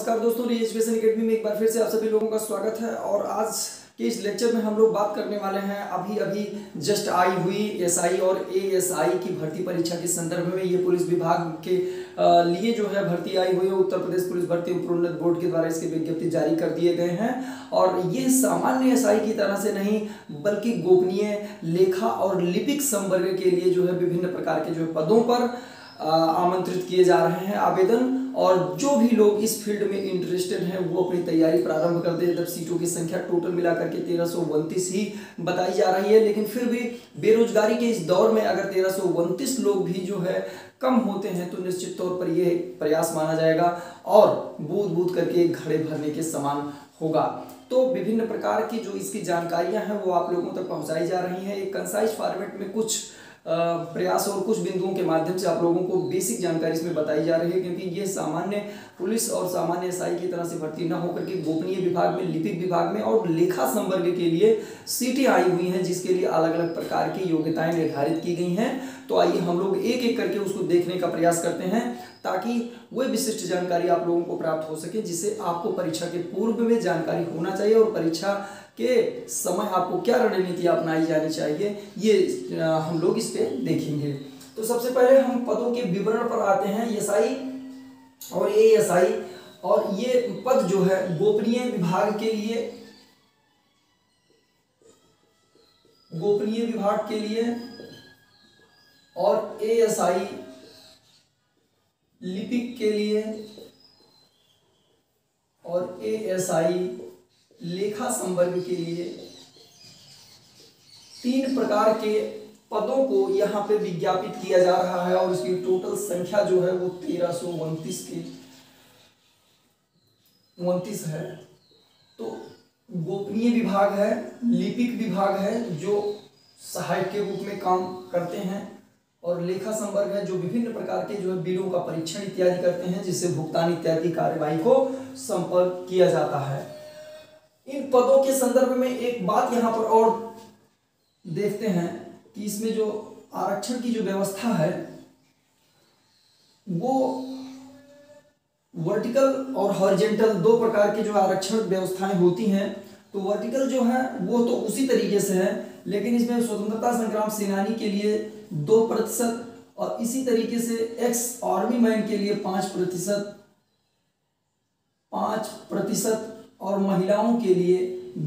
नमस्कार दोस्तों री एजुकेशन अकेडमी में एक बार फिर से आप सभी लोगों का स्वागत है और आज के इस लेक्चर में हम लोग बात करने वाले हैं अभी अभी जस्ट आई हुई एसआई और एएसआई की भर्ती परीक्षा के संदर्भ में। ये पुलिस विभाग के लिए जो है भर्ती आई हुई है। उत्तर प्रदेश पुलिस भर्ती प्रोन्नत बोर्ड के द्वारा इसके विज्ञप्ति जारी कर दिए गए हैं। और ये सामान्य एसआई की तरह से नहीं, बल्कि गोपनीय लेखा और लिपिक संवर्ग के लिए जो है विभिन्न प्रकार के जो पदों पर आमंत्रित किए जा रहे हैं। आवेदन और जो भी लोग इस फ़ील्ड में इंटरेस्टेड हैं, वो अपनी तैयारी प्रारंभ कर दे। जब सीटों की संख्या टोटल मिलाकर के तेरह ही बताई जा रही है। लेकिन फिर भी बेरोजगारी के इस दौर में अगर तेरह लोग भी जो है कम होते हैं तो निश्चित तौर पर यह प्रयास माना जाएगा और बूद बूद करके घड़े भरने के समान होगा। तो विभिन्न प्रकार की जो इसकी जानकारियाँ हैं, वो आप लोगों तक पहुंचाई जा रही हैं। एक कंसाइज फॉर्मेट में कुछ प्रयास और कुछ बिंदुओं के माध्यम से आप लोगों को बेसिक जानकारी इसमें बताई जा रही है, क्योंकि ये सामान्य पुलिस और सामान्य एसआई की तरह से भर्ती न होकर के गोपनीय विभाग में, लिपिक विभाग में और लेखा संवर्ग के लिए सीटें आई हुई हैं, जिसके लिए अलग अलग प्रकार की योग्यताएँ निर्धारित की गई हैं। तो आइए हम लोग एक एक करके उसको देखने का प्रयास करते हैं, ताकि वह विशिष्ट जानकारी आप लोगों को प्राप्त हो सके, जिससे आपको परीक्षा के पूर्व में जानकारी होना चाहिए और परीक्षा के समय आपको क्या रणनीति अपनाई जानी चाहिए, ये हम लोग इस पर देखेंगे। तो सबसे पहले हम पदों के विवरण पर आते हैं एस और ए एस और ये पद जो है, गोपनीय विभाग के लिए, गोपनीय विभाग के लिए और ए एस आई लिपिक के लिए और ए एस आई लेखा संवर्ग के लिए तीन प्रकार के पदों को यहाँ पे विज्ञापित किया जा रहा है और इसकी टोटल संख्या जो है वो तेरह सौ उनतीस के उनतीस है। तो गोपनीय विभाग है, लिपिक विभाग है, जो सहायक के रूप में काम करते हैं और लेखा संवर्ग है, जो विभिन्न प्रकार के जो है बिलों का परीक्षण इत्यादि करते हैं, जिससे भुगतान इत्यादि कार्यवाही को संपर्क किया जाता है। इन पदों के संदर्भ में एक बात यहाँ पर और देखते हैं कि इसमें जो आरक्षण की जो व्यवस्था है, वो वर्टिकल और हॉरिजेंटल दो प्रकार की जो आरक्षण व्यवस्थाएँ होती हैं तो वर्टिकल जो है, वो तो उसी तरीके से है, लेकिन इसमें स्वतंत्रता संग्राम सेनानी के लिए दो प्रतिशत और इसी तरीके से एक्स आर्मी मैन के लिए पाँच प्रतिशत पाँच प्रतिशत और महिलाओं के लिए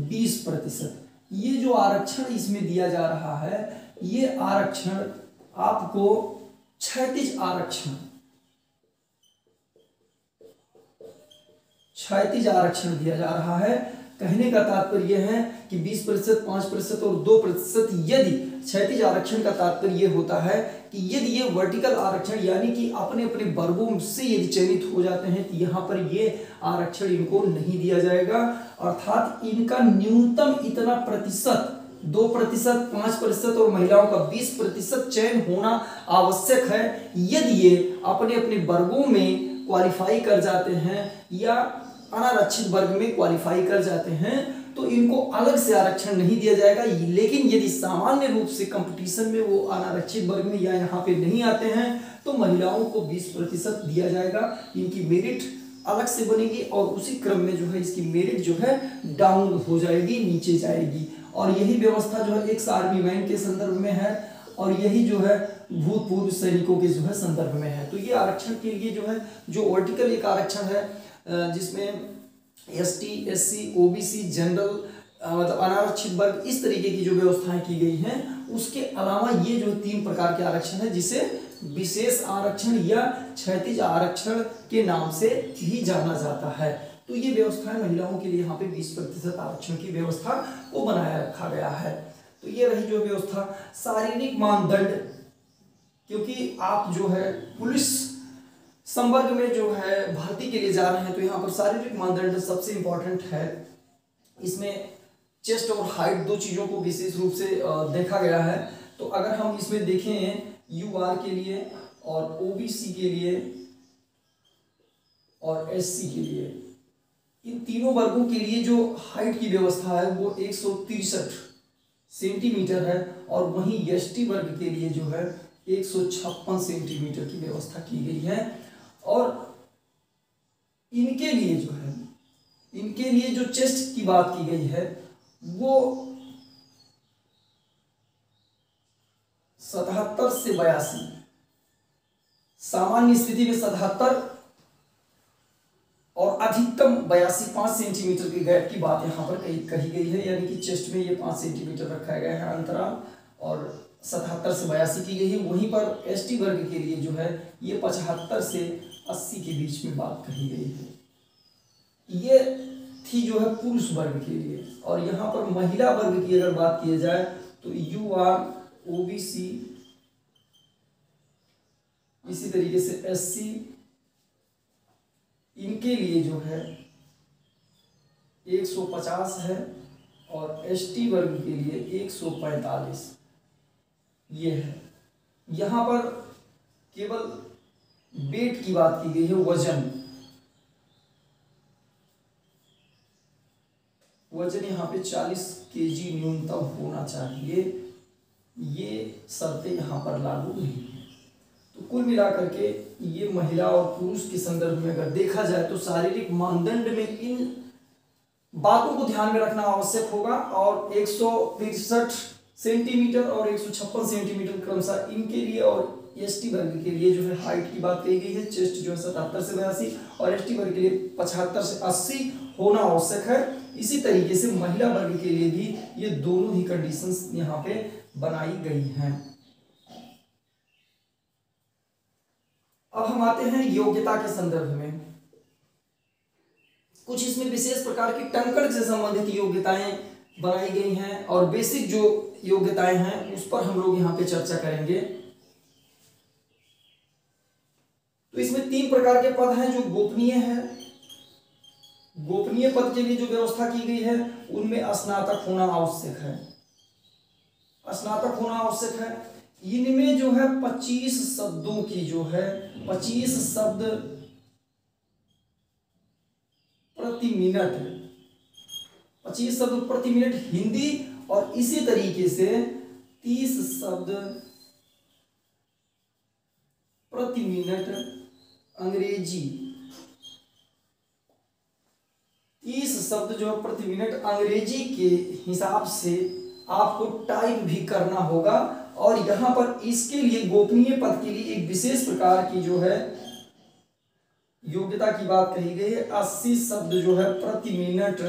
बीस प्रतिशत। ये जो आरक्षण इसमें दिया जा रहा है, ये आरक्षण आपको छैतीस आरक्षण, क्षैतिज आरक्षण दिया जा रहा है। कहने का तात्पर्य यह है कि 20 प्रतिशत, पाँच प्रतिशत और दो प्रतिशत यदि क्षैतिज आरक्षण का तात्पर्य यह होता है कि यदि ये वर्टिकल आरक्षण, यानी कि अपने अपने वर्गों से यदि चयनित हो जाते हैं तो यहाँ पर ये आरक्षण इनको नहीं दिया जाएगा। अर्थात इनका न्यूनतम इतना प्रतिशत, दो प्रतिशत, पाँच प्रतिशत और महिलाओं का बीस प्रतिशत चयन होना आवश्यक है। यदि ये अपने अपने वर्गों में क्वालिफाई कर जाते हैं या अनारक्षित वर्ग में क्वालिफाई कर जाते हैं तो इनको अलग से आरक्षण नहीं दिया जाएगा। लेकिन यदि सामान्य रूप से कंपटीशन में वो अनारक्षित वर्ग में या यहाँ पे नहीं आते हैं तो महिलाओं को 20 प्रतिशत दिया जाएगा। इनकी मेरिट अलग से बनेगी और उसी क्रम में जो है इसकी मेरिट जो है डाउन हो जाएगी, नीचे जाएगी। और यही व्यवस्था जो है एक आर्मी मैन के संदर्भ में है और यही जो है भूतपूर्व सैनिकों के जो है संदर्भ में है। तो ये आरक्षण के लिए जो है, जो वर्टिकल एक आरक्षण है जिसमें S T S C O B C general मतलब अनारक्षित वर्ग इस तरीके की जो व्यवस्थाएँ की गई हैं, उसके अलावा ये जो तीन प्रकार के आरक्षण है, जिसे विशेष आरक्षण या क्षैतिज आरक्षण के नाम से भी जाना जाता है। तो ये व्यवस्थाएँ महिलाओं के लिए यहाँ पे 20 प्रतिशत आरक्षण की व्यवस्था को बनाया रखा गया है। तो ये रही जो व्यवस्था, शारीरिक मानदंड, क्योंकि आप जो है पुलिस संवर्ग में जो है, भर्ती के लिए जा रहे हैं तो यहाँ पर शारीरिक मानदंड सबसे इंपॉर्टेंट है। इसमें चेस्ट और हाइट दो चीज़ों को विशेष रूप से देखा गया है। तो अगर हम इसमें देखें यू आर के लिए और ओबीसी के लिए और एससी के लिए, इन तीनों वर्गों के लिए जो हाइट की व्यवस्था है, वो एक सेंटीमीटर है और वहीं एसटी वर्ग के लिए जो है, एक सौ छप्पन सेंटीमीटर की व्यवस्था की गई है। और इनके लिए जो है, इनके लिए जो चेस्ट की बात की गई है, वो सतहत्तर से बयासी। सामान्य स्थिति में सतहत्तर और अधिकतम बयासी, पाँच सेंटीमीटर के गैप की बात यहाँ पर कही कही गई है, यानी कि चेस्ट में ये पाँच सेंटीमीटर रखा गया है अंतराल और सतहत्तर से बयासी की गई है। वहीं पर एस टी वर्ग के लिए जो है, ये पचहत्तर से अस्सी के बीच में बात कही गई है। ये थी जो है पुरुष वर्ग के लिए। और यहाँ पर महिला वर्ग की अगर बात की जाए तो U R O B C, इसी तरीके से एस सी, इनके लिए जो है 150 है और एस टी वर्ग के लिए 145 ये है। यहाँ पर केवल वेट की बात की गई है, वज़न। वज़न यहाँ पे 40 केजी न्यूनतम होना चाहिए। ये शर्तें यहाँ पर लागू नहीं है। तो कुल मिलाकर के ये महिला और पुरुष के संदर्भ में अगर देखा जाए तो शारीरिक मानदंड में इन बातों को ध्यान में रखना आवश्यक होगा और एक सेंटीमीटर और एक सौ छप्पन सेंटीमीटर क्रमशः इनके लिए और एस टी वर्ग के लिए जो है हाइट की बात कही गई है चेस्ट जो है सतहत्तर से बयासी और एस टी वर्ग के लिए पचहत्तर से अस्सी होना आवश्यक है। इसी तरीके से महिला वर्ग के लिए भी ये दोनों ही कंडीशंस यहाँ पे बनाई गई हैं। अब हम आते हैं योग्यता के संदर्भ में। कुछ इसमें विशेष प्रकार की टंकड़ से संबंधित योग्यताएँ बनाई गई हैं और बेसिक जो योग्यताएँ हैं, उस पर हम लोग यहाँ पे चर्चा करेंगे। तो इसमें तीन प्रकार के पद हैं जो गोपनीय है। गोपनीय पद के लिए जो व्यवस्था की गई है, उनमें स्नातक होना आवश्यक है। स्नातक होना आवश्यक है। इनमें जो है पच्चीस शब्दों की जो है, पच्चीस शब्द प्रति मिनट। पच्चीस शब्द प्रति मिनट हिंदी और इसी तरीके से तीस शब्द प्रति मिनट अंग्रेज़ी। तीस शब्द जो है, प्रति मिनट अंग्रेज़ी के हिसाब से आपको टाइप भी करना होगा और यहाँ पर इसके लिए गोपनीय पद के लिए एक विशेष प्रकार की जो है, योग्यता की बात कही गई है। अस्सी शब्द जो है, प्रति मिनट,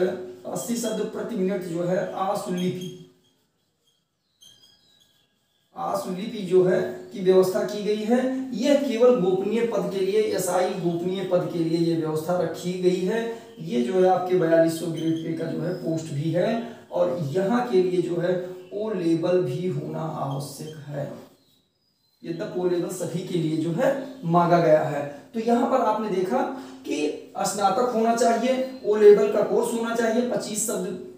अस्सी शब्द प्रति मिनट जो है, आशुलिपि। आशुलिपि जो है की व्यवस्था की गई है। यह केवल गोपनीय पद के लिए, एसआई गोपनीय पद के लिए यह व्यवस्था रखी गई है। ये जो है आपके बयालीस सौ ग्रेड पे का जो है पोस्ट भी है और यहाँ के लिए जो है ओ लेवल भी होना आवश्यक है। ये तब ओ लेवल सभी के लिए जो है मांगा गया है। तो यहाँ पर आपने देखा स्नातक होना चाहिए ओ लेवल का कोर्स होना चाहिए। पच्चीस शब्द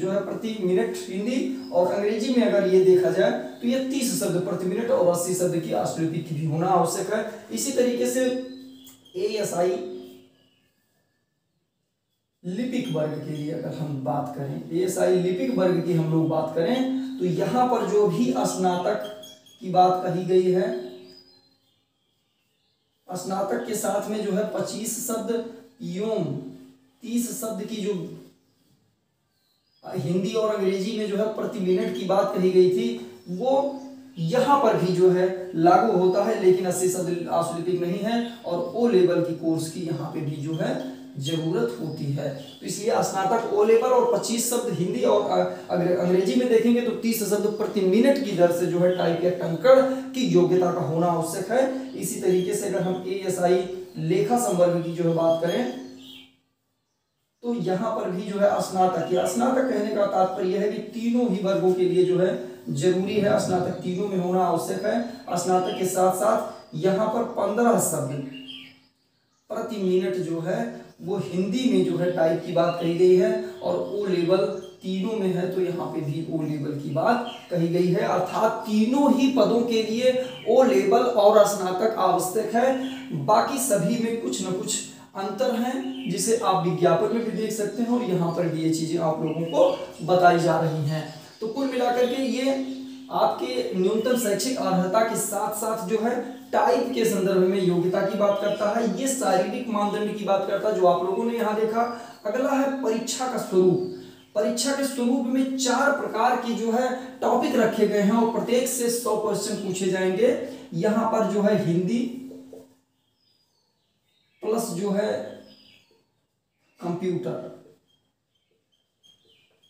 जो है प्रति मिनट हिंदी और अंग्रेज़ी में अगर ये देखा जाए तो ये तीस शब्द प्रति मिनट और अस्सी शब्द की आश्लिपिक भी होना आवश्यक है। इसी तरीके से ए एस आई लिपिक वर्ग के लिए अगर हम बात करें ए एस आई लिपिक वर्ग की हम लोग बात करें तो यहाँ पर जो भी स्नातक की बात कही गई है स्नातक के साथ में जो है पच्चीस शब्द योम, तीस शब्द की जो हिंदी और अंग्रेज़ी में जो है प्रति मिनट की बात कही गई थी, वो यहाँ पर भी जो है लागू होता है, लेकिन अस्सी शब्द आशुलिपिक नहीं है, और ओ लेवल की कोर्स की यहाँ पे भी जो है ज़रूरत होती है। तो इसलिए स्नातक ओ लेवल और 25 शब्द हिंदी और अगर, अंग्रेज़ी में देखेंगे तो 30 शब्द प्रति मिनट की दर से जो है टाइप या टंकड़ की योग्यता का होना आवश्यक है। इसी तरीके से अगर हम ए एस आई लेखा संवर्ग की जो है बात करें तो यहाँ पर भी जो है स्नातक, या स्नातक कहने का तात्पर्य है कि तीनों ही वर्गों के लिए जो है ज़रूरी है स्नातक तीनों में होना आवश्यक है। स्नातक के साथ साथ यहाँ पर पंद्रह शब्द प्रति मिनट जो है वो हिंदी में जो है टाइप की बात कही गई है और ओ लेवल तीनों में है तो यहाँ पे भी ओ लेवल की बात कही गई है। अर्थात तीनों ही पदों के लिए ओ लेवल और स्नातक आवश्यक है। बाकी सभी में कुछ न कुछ अंतर है, जिसे आप विज्ञापन में भी देख सकते हैं और यहाँ पर भी ये चीज़ें आप लोगों को बताई जा रही हैं। तो कुल मिलाकर के ये आपके न्यूनतम शैक्षिक अर्हता के साथ साथ जो है टाइप के संदर्भ में योग्यता की बात करता है। ये शारीरिक मानदंड की बात करता है जो आप लोगों ने यहाँ देखा। अगला है परीक्षा का स्वरूप। परीक्षा के स्वरूप में चार प्रकार की जो है टॉपिक रखे गए हैं और प्रत्येक से सौ क्वेश्चन पूछे जाएँगे। यहाँ पर जो है हिंदी प्लस जो है कंप्यूटर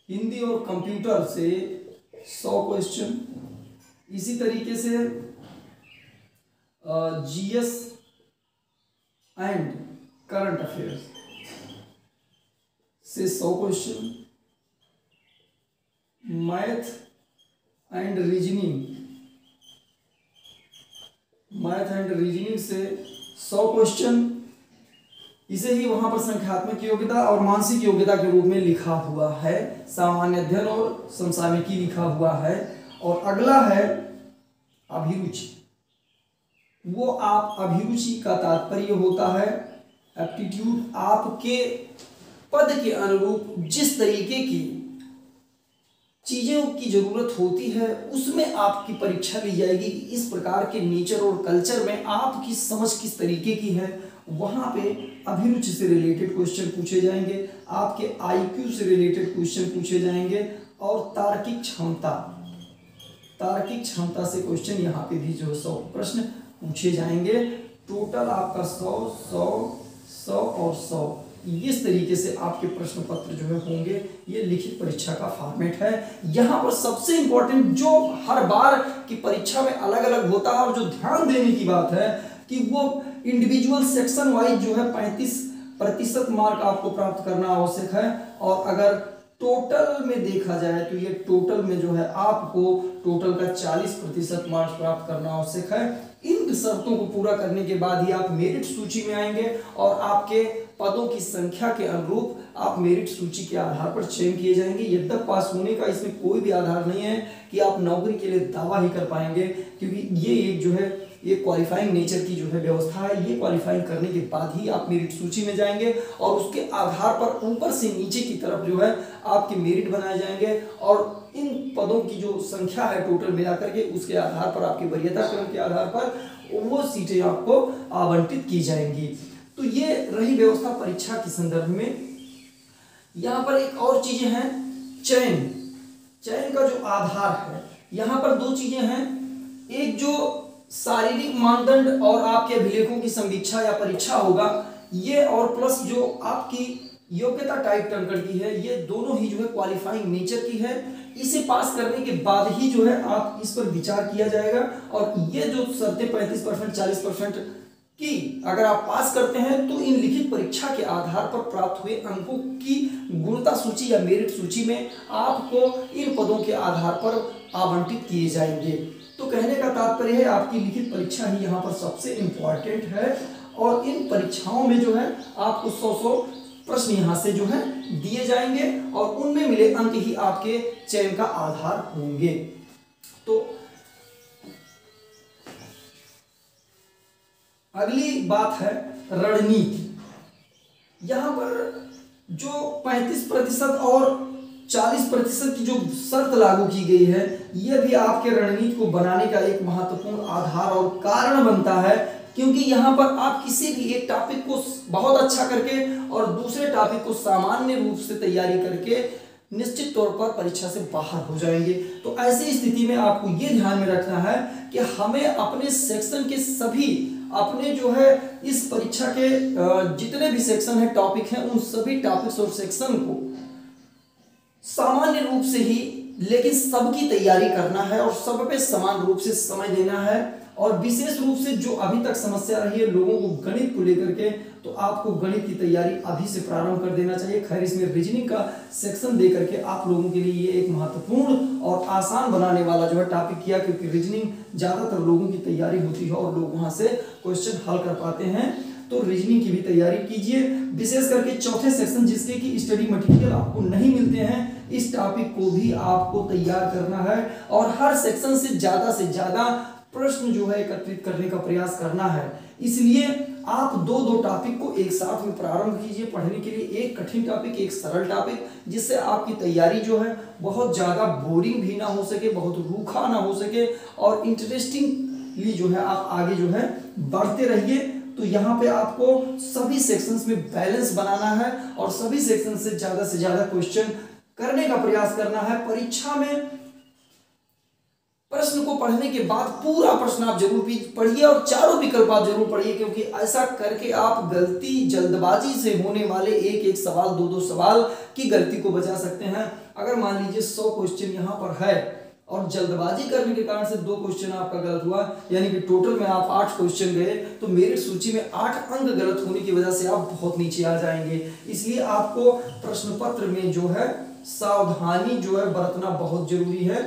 हिंदी और कंप्यूटर से सौ क्वेश्चन इसी तरीके से जीएस एंड करंट अफेयर्स से सौ question math and reasoning math and reasoning से सौ क्वेश्चन इसे ही वहाँ पर संख्यात्मक योग्यता और मानसिक योग्यता के रूप में लिखा हुआ है। सामान्य अध्ययन और समसामयिकी लिखा हुआ है। और अगला है अभिरुचि। वो आप अभिरुचि का तात्पर्य होता है। एप्टीट्यूड आपके पद के अनुरूप जिस तरीके की चीज़ों की ज़रूरत होती है, उसमें आपकी परीक्षा ली जाएगी। इस प्रकार के नेचर और कल्चर में आपकी समझ किस तरीके की है, वहाँ पे अभिरुचि से रिलेटेड क्वेश्चन पूछे जाएँगे, आपके आईक्यू से रिलेटेड क्वेश्चन पूछे जाएँगे, और तार्किक क्षमता तार्किक क्षमता से क्वेश्चन यहाँ पे भी जो है सौ प्रश्न पूछे जाएँगे। टोटल आपका सौ सौ सौ और सौ। इस तरीके से आपके प्रश्न पत्र जो है होंगे, ये लिखित परीक्षा का फॉर्मेट है। यहाँ पर सबसे इंपॉर्टेंट जो हर बार की परीक्षा में अलग अलग होता है और जो ध्यान देने की बात है कि वो इंडिविजुअल सेक्शन वाइज जो है पैंतीस प्रतिशत मार्क आपको प्राप्त करना आवश्यक है। और अगर टोटल में देखा जाए तो ये टोटल में जो है आपको टोटल का 40 प्रतिशत मार्क्स प्राप्त करना आवश्यक है। इन शर्तों को पूरा करने के बाद ही आप मेरिट सूची में आएँगे और आपके पदों की संख्या के अनुरूप आप मेरिट सूची के आधार पर चयन किए जाएँगे। यद्यप पास होने का इसमें कोई भी आधार नहीं है कि आप नौकरी के लिए दावा ही कर पाएँगे, क्योंकि ये एक जो है ये क्वालिफाइंग नेचर की जो है व्यवस्था है, ये क्वालिफाइंग करने के बाद ही आप मेरिट सूची में जाएँगे और उसके आधार पर ऊपर से नीचे की तरफ़ जो है आपके मेरिट बनाए जाएँगे और इन पदों की जो संख्या है टोटल मिलाकर के उसके आधार पर, आपके वरीयता क्रम के आधार पर, वो सीटें आपको आवंटित की जाएँगी। तो ये रही व्यवस्था परीक्षा के संदर्भ में। यहाँ पर एक और चीज़ें हैं, चयन। चयन का जो आधार है, यहाँ पर दो चीज़ें हैं। एक जो शारीरिक मानदंड और आपके अभिलेखों की समीक्षा या परीक्षा होगा। ये और प्लस जो आपकी योग्यता टाइप टर्नकर की है, ये दोनों ही जो है क्वालिफाइंग नेचर की है। इसे पास करने के बाद ही जो है आप इस पर विचार किया जाएगा। और ये जो शर्तें पैंतीस परसेंट, चालीस परसेंट की अगर आप पास करते हैं तो इन लिखित परीक्षा के आधार पर प्राप्त हुए अंकों की गुणता सूची या मेरिट सूची में आपको इन पदों के आधार पर आवंटित किए जाएँगे। तो कहने का तात्पर्य है, आपकी लिखित परीक्षा ही यहाँ पर सबसे इंपॉर्टेंट है। और इन परीक्षाओं में जो है, आपको सौ सौ प्रश्न यहाँ से जो है दिए जाएँगे और उनमें मिले अंक ही आपके चयन का आधार होंगे। तो अगली बात है रणनीति। यहाँ पर जो 35 प्रतिशत और 40 प्रतिशत की जो शर्त लागू की गई है, यह भी आपके रणनीति को बनाने का एक महत्वपूर्ण आधार और कारण बनता है, क्योंकि यहाँ पर आप किसी भी एक टॉपिक को बहुत अच्छा करके और दूसरे टॉपिक को सामान्य रूप से तैयारी करके निश्चित तौर पर परीक्षा से बाहर हो जाएँगे। तो ऐसी स्थिति में आपको ये ध्यान में रखना है कि हमें अपने सेक्शन के सभी, अपने जो है इस परीक्षा के जितने भी सेक्शन है टॉपिक हैं, उन सभी टॉपिक्स और सेक्शन को सामान्य रूप से ही, लेकिन सबकी तैयारी करना है और सब पे समान रूप से समय देना है और विशेष रूप से जो अभी तक समस्या रही है, लोगों को गणित को लेकर के तो आपको गणित की तैयारी अभी से प्रारंभ कर देना चाहिए। खैर, इसमें रीजनिंग का सेक्शन दे करके आप लोगों के लिए ये एक महत्वपूर्ण और आसान बनाने वाला जो है टॉपिक किया, क्योंकि रीजनिंग ज़्यादातर लोगों की तैयारी होती है और लोग वहाँ से क्वेश्चन हल कर पाते हैं। तो रीजनिंग की भी तैयारी कीजिए, विशेष करके चौथे सेक्शन जिसके की स्टडी मटेरियल आपको नहीं मिलते हैं इस टॉपिक को भी आपको तैयार करना है और हर सेक्शन से ज़्यादा से ज़्यादा प्रश्न जो है एकत्रित करने का प्रयास करना है। इसलिए आप दो दो टॉपिक को एक साथ में प्रारंभ कीजिए पढ़ने के लिए। एक कठिन टॉपिक एक सरल टॉपिक जिससे आपकी तैयारी जो है बहुत ज़्यादा बोरिंग भी ना हो सके, बहुत रूखा ना हो सके और इंटरेस्टिंगली जो है आप आगे जो है बढ़ते रहिए। तो यहाँ पे आपको सभी सेक्शंस में बैलेंस बनाना है और सभी सेक्शन से ज़्यादा से ज़्यादा क्वेश्चन करने का प्रयास करना है, परीक्षा में प्रश्न को पढ़ने के बाद पूरा प्रश्न आप ज़रूर पढ़िए और चारों विकल्प आप ज़रूर पढ़िए, क्योंकि ऐसा करके आप गलती जल्दबाजी से होने वाले एक एक सवाल दो दो सवाल की गलती को बचा सकते हैं। अगर मान लीजिए सौ क्वेश्चन यहाँ पर है और जल्दबाजी करने के कारण से दो क्वेश्चन आपका गलत हुआ, यानी कि टोटल में आप आठ क्वेश्चन गए तो मेरिट सूची में आठ अंक गलत होने की वजह से आप बहुत नीचे आ जाएँगे। इसलिए आपको प्रश्न पत्र में जो है सावधानी जो है बरतना बहुत ज़रूरी है।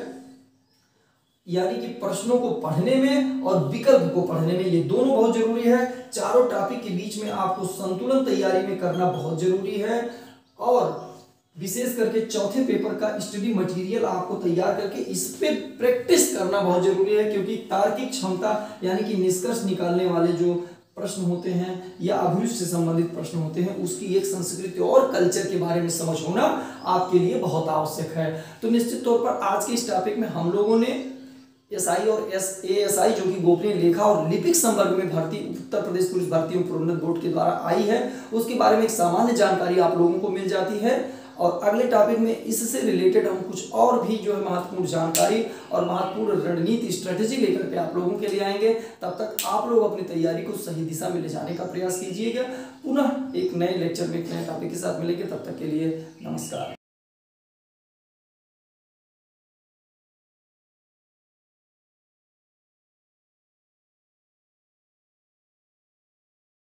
यानी कि प्रश्नों को पढ़ने में और विकल्प को पढ़ने में ये दोनों बहुत ज़रूरी है। चारों टॉपिक के बीच में आपको संतुलन तैयारी में करना बहुत ज़रूरी है। और विशेष करके चौथे पेपर का स्टडी मटेरियल आपको तैयार करके इस पे प्रैक्टिस करना बहुत ज़रूरी है, क्योंकि तार्किक क्षमता यानी कि निष्कर्ष निकालने वाले जो प्रश्न होते हैं या अभिरुचि से संबंधित प्रश्न होते हैं, उसकी एक संस्कृति और कल्चर के बारे में समझ होना आपके लिए बहुत आवश्यक है। तो निश्चित तौर पर आज के इस टॉपिक में हम लोगों ने एस आई और एस ए एस आई जो कि गोपनीय लेखा और लिपिक संवर्ग में भर्ती उत्तर प्रदेश पुलिस भर्ती एवं प्रोन्नत बोर्ड के द्वारा आई है, उसके बारे में एक सामान्य जानकारी आप लोगों को मिल जाती है। और अगले टॉपिक में इससे रिलेटेड हम कुछ और भी जो है महत्वपूर्ण जानकारी और महत्वपूर्ण रणनीति स्ट्रेटेजी लेकर के आप लोगों के लिए आएँगे। तब तक आप लोग अपनी तैयारी को सही दिशा में ले जाने का प्रयास कीजिएगा। पुनः एक नए लेक्चर में एक नए टॉपिक के साथ मिलेंगे। तब तक के लिए नमस्कार।